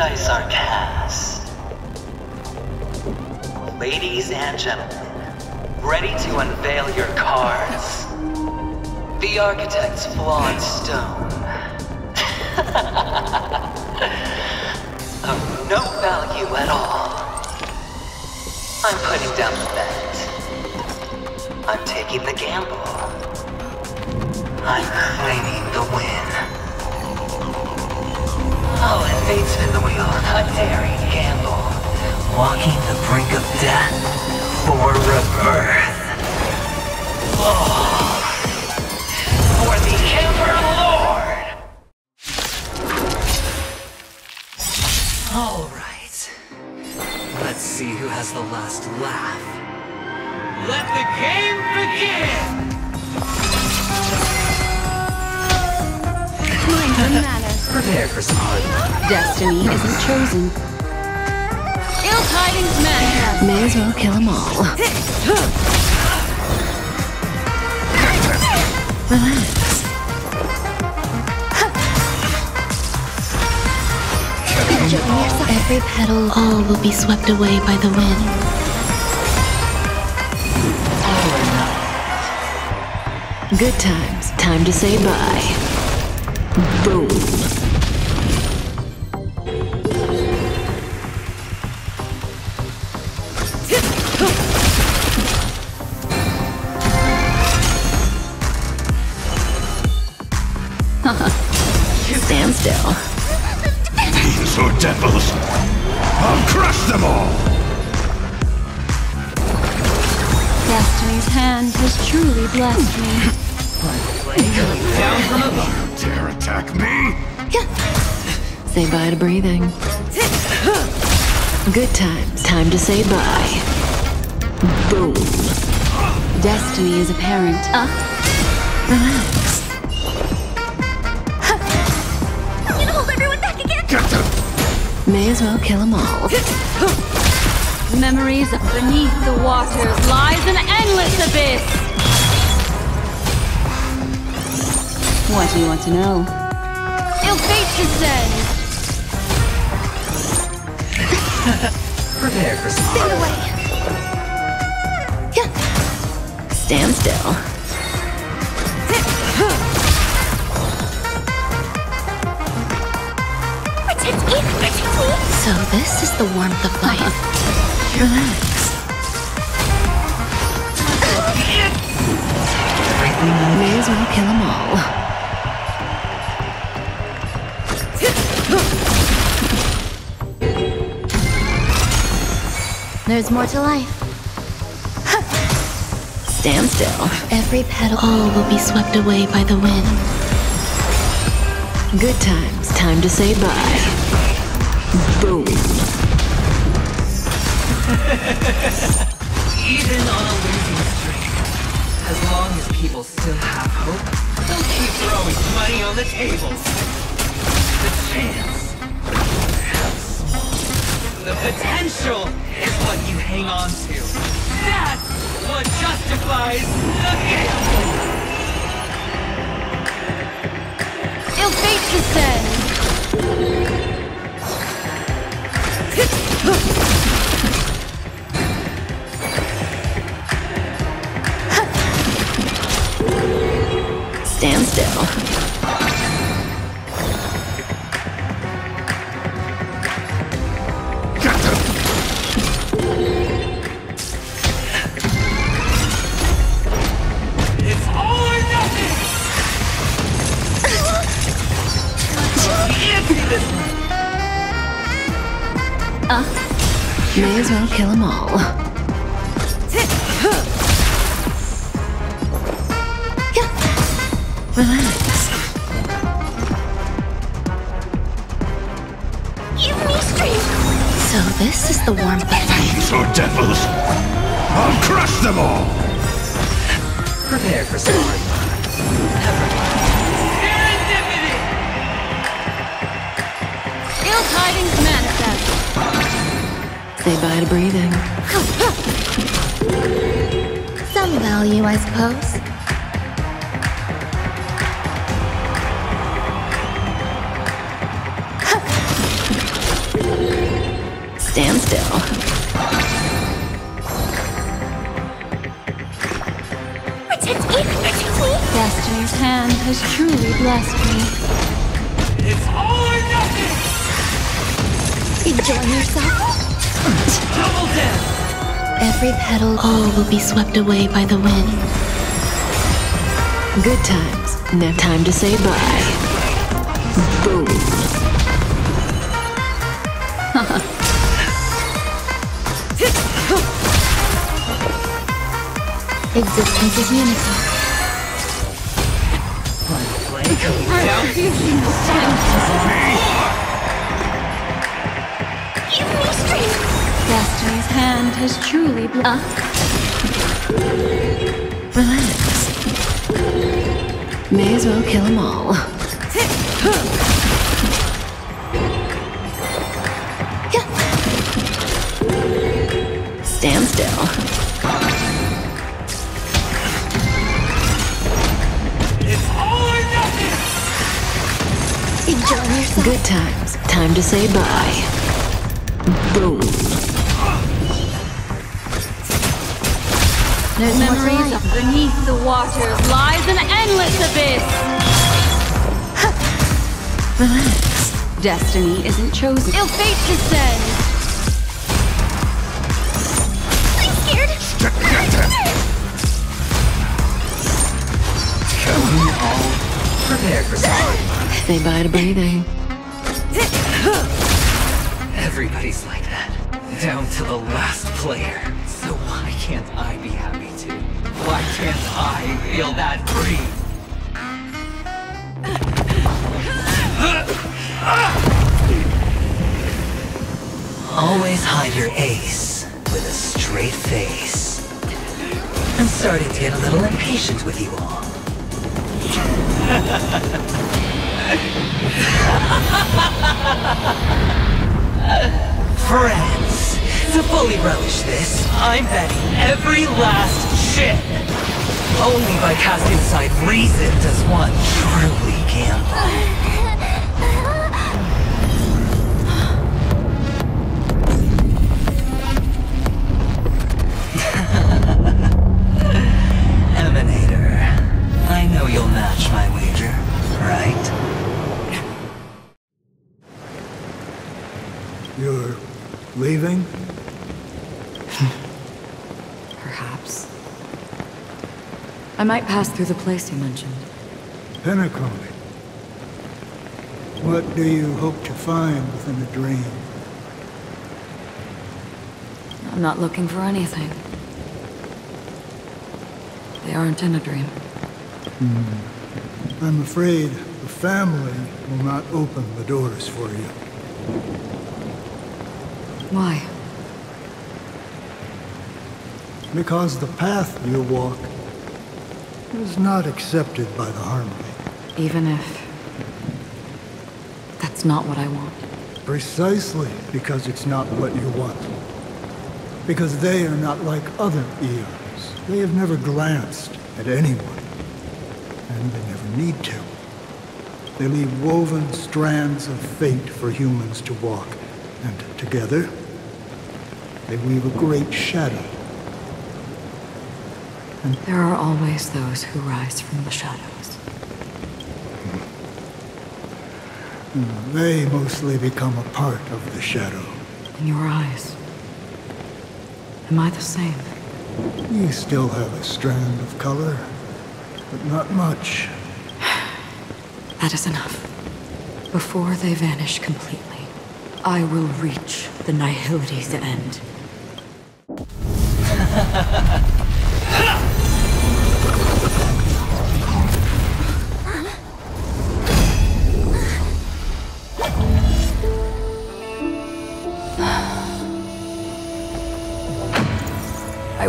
dice are cast. Ladies and gentlemen, ready to unveil your cards? The Architect's Flawed Stone. of no value at all. I'm putting down the bet. I'm taking the gamble. I'm claiming the win. Oh, and fate spin the wheel, a daring gamble. Walking the brink of death for rebirth. Oh, for the Amber Lord! All right. Let's see who has the last laugh. Let the game begin! Mind manners. Prepare for some hard Destiny isn't chosen. Ill tidings manifest. May as well kill them all. Relax. Every petal, all will be swept away by the wind. Good times. Time to say bye. Boom. Devils, I'll crush them all! Destiny's hand has truly blessed me. Down from above. Dare attack me? Yeah! Say bye to breathing. Good times. Time to say bye. Boom. Destiny is apparent. Uh. Relax. May as well kill them all. Memories of beneath the waters lies an endless abyss. What do you want to know? Ill fate descends. Prepare for some Stay away. Stand still. The warmth of life. Relax. May as well kill them all. There's more to life. Stand still. Every petal, all will be swept away by the wind. Good times. Time to say bye. Boom. Even on a losing streak, as long as people still have hope, they'll keep throwing money on the table. The chance. The potential is what you hang on to. That's what justifies the gamble. Ill fate. Stand still. It's all or nothing! This May as well kill them all. Relax. Give me strength. So this is the warmth of life. Fiends or devils, I'll crush them all! Prepare for some hard serendipity! Ill tidings manifest. Say bye to breathing. Some value, I suppose. Stand still. Protect me! Protect me! Destiny's hand has truly blessed me. It's all or nothing! Enjoy yourself. Double death! Every petal, all will be swept away by the wind. Good times. Never time to say bye. Boom. Existence is unity. Flame coming down. Destiny's hand has truly blessed. Relax. May as well kill them all. Enjoy yourself. Good times. Time to say bye. Boom. Memories of beneath the waters lies an endless abyss. Relax. Destiny isn't chosen. Ill fate descends. Say bye to breathing. Everybody's like that. Down to the last player. So why can't I be happy too? Why can't I feel that free? Always hide your ace with a straight face. I'm starting to get a little impatient with you all. Friends, to fully relish this, I'm betting every last chip. Only by casting aside reason does one truly gamble. I might pass through the place you mentioned. Penacony. What do you hope to find within a dream? I'm not looking for anything. They aren't in a dream. Hmm. I'm afraid the family will not open the doors for you. Why? Because the path you walk is not accepted by the Harmony. Even if... That's not what I want. Precisely because it's not what you want. Because they are not like other eons. They have never glanced at anyone. And they never need to. They leave woven strands of fate for humans to walk. And together, they weave a great shadow. There are always those who rise from the shadows. They mostly become a part of the shadow. In your eyes. Am I the same? You still have a strand of color, but not much. That is enough. Before they vanish completely, I will reach the Nihility's end.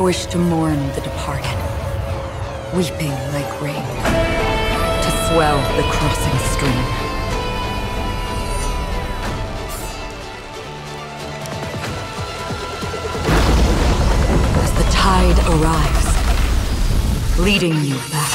wish to mourn the departed, weeping like rain, to swell the crossing stream. As the tide arrives, leading you back.